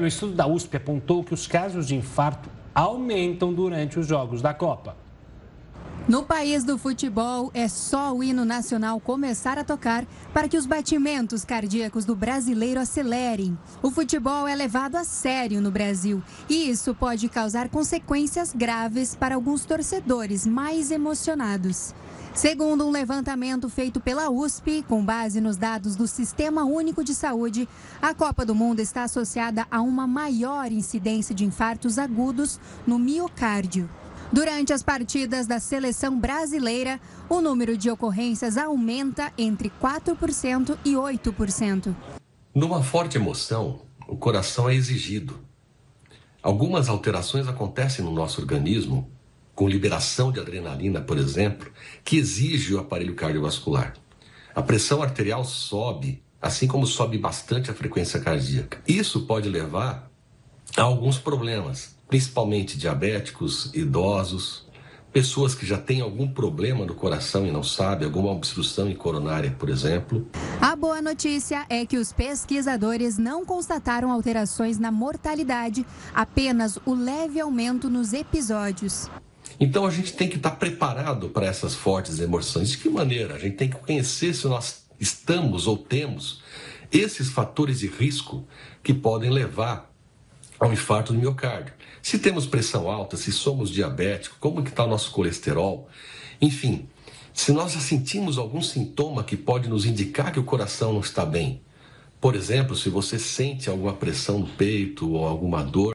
O estudo da USP apontou que os casos de infarto aumentam durante os jogos da Copa. No país do futebol, é só o hino nacional começar a tocar para que os batimentos cardíacos do brasileiro acelerem. O futebol é levado a sério no Brasil e isso pode causar consequências graves para alguns torcedores mais emocionados. Segundo um levantamento feito pela USP, com base nos dados do Sistema Único de Saúde, a Copa do Mundo está associada a uma maior incidência de infartos agudos no miocárdio. Durante as partidas da seleção brasileira, o número de ocorrências aumenta entre 4% e 8%. Numa forte emoção, o coração é exigido. Algumas alterações acontecem no nosso organismo, com liberação de adrenalina, por exemplo, que exige o aparelho cardiovascular. A pressão arterial sobe, assim como sobe bastante a frequência cardíaca. Isso pode levar a alguns problemas, principalmente diabéticos, idosos, pessoas que já têm algum problema no coração e não sabem, alguma obstrução em coronária, por exemplo. A boa notícia é que os pesquisadores não constataram alterações na mortalidade, apenas o leve aumento nos episódios. Então a gente tem que estar preparado para essas fortes emoções. De que maneira? A gente tem que conhecer se nós estamos ou temos esses fatores de risco que podem levar ao infarto do miocárdio. Se temos pressão alta, se somos diabéticos, como que está o nosso colesterol? Enfim, se nós já sentimos algum sintoma que pode nos indicar que o coração não está bem, por exemplo, se você sente alguma pressão no peito ou alguma dor,